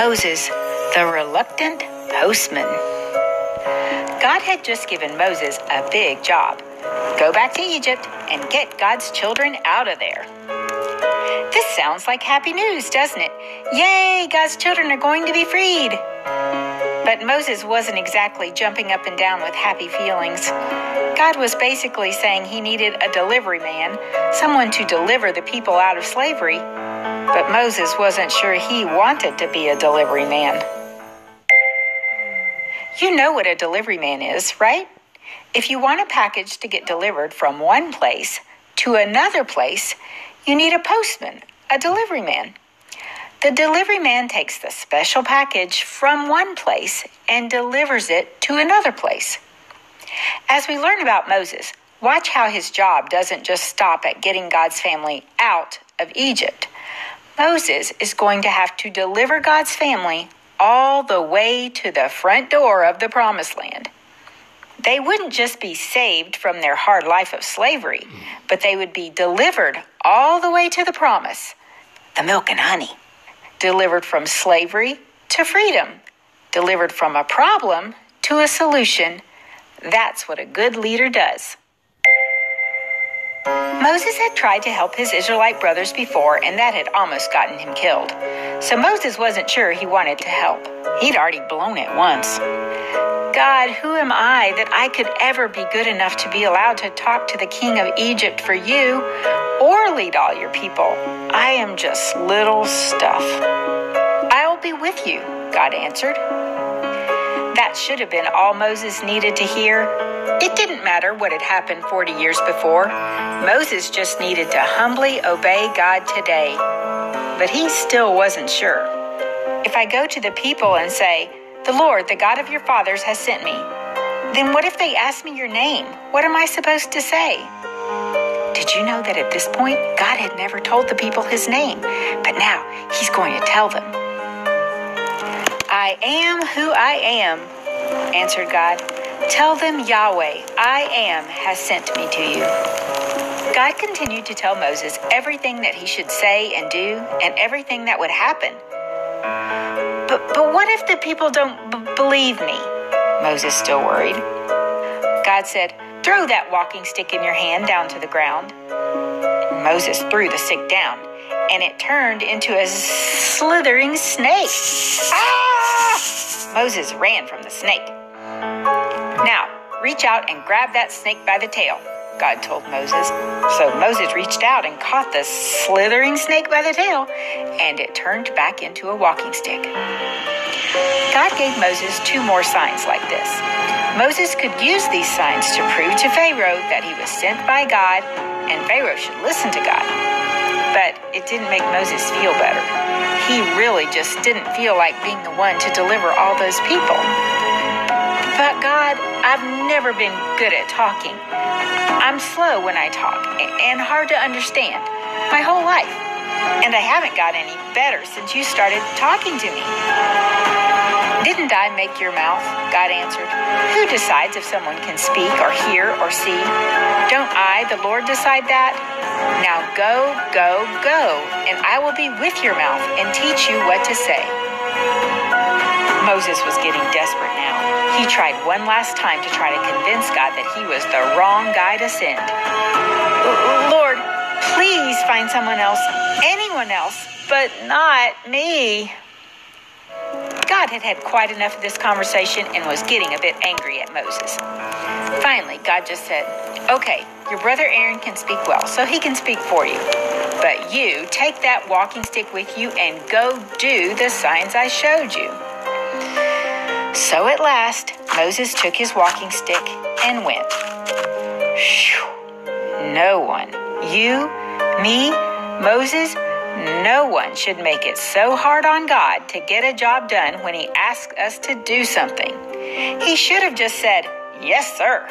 Moses, the reluctant postman. God had just given Moses a big job go back to Egypt and get God's children out of there. This sounds like happy news, doesn't it? Yay, God's children are going to be freed. But Moses wasn't exactly jumping up and down with happy feelings. God was basically saying he needed a delivery man, someone to deliver the people out of slavery. But Moses wasn't sure he wanted to be a delivery man. You know what a delivery man is, right? If you want a package to get delivered from one place to another place, you need a postman, a delivery man. The delivery man takes the special package from one place and delivers it to another place. As we learn about Moses, watch how his job doesn't just stop at getting God's family out of Egypt. Moses is going to have to deliver God's family all the way to the front door of the promised land. They wouldn't just be saved from their hard life of slavery, but they would be delivered all the way to the promise the milk and honey. Delivered from slavery to freedom. Delivered from a problem to a solution. That's what a good leader does. Moses had tried to help his Israelite brothers before, and that had almost gotten him killed. So Moses wasn't sure he wanted to help. He'd already blown it once. God, who am I that I could ever be good enough to be allowed to talk to the king of Egypt for you or lead all your people? I am just little stuff. I'll be with you, God answered. That should have been all Moses needed to hear. It didn't matter what had happened 40 years before. Moses just needed to humbly obey God today. But he still wasn't sure. If I go to the people and say, The Lord, the God of your fathers, has sent me, then what if they ask me your name? What am I supposed to say? Did you know that at this point, God had never told the people his name, but now he's going to tell them. I am who I am, answered God. Tell them Yahweh, I am, has sent me to you. God continued to tell Moses everything that he should say and do and everything that would happen. But, but what if the people don't b- believe me? Moses still worried. God said, Throw that walking stick in your hand down to the ground. Moses threw the stick down, and it turned into a slithering snake. Ah! Moses ran from the snake. Now, reach out and grab that snake by the tail, God told Moses. So Moses reached out and caught the slithering snake by the tail, and it turned back into a walking stick. God gave Moses two more signs like this. Moses could use these signs to prove to Pharaoh that he was sent by God and Pharaoh should listen to God. It didn't make Moses feel better. He really just didn't feel like being the one to deliver all those people. But God, I've never been good at talking. I'm slow when I talk and hard to understand my whole life. And I haven't got any better since you started talking to me. Didn't I make your mouth? God answered. Who decides if someone can speak or hear or see? Don't I, the Lord, decide that? Now go, go, go, and I will be with your mouth and teach you what to say. Moses was getting desperate now. He tried one last time to try to convince God that he was the wrong guy to send. Lord, find someone else, anyone else, but not me. God had had quite enough of this conversation and was getting a bit angry at Moses. Finally, God just said, Okay, your brother Aaron can speak well, so he can speak for you. But you take that walking stick with you and go do the signs I showed you. So at last, Moses took his walking stick and went. Whew. No one, you, me, Moses, no one should make it so hard on God to get a job done when He asks us to do something. He should have just said, Yes, sir.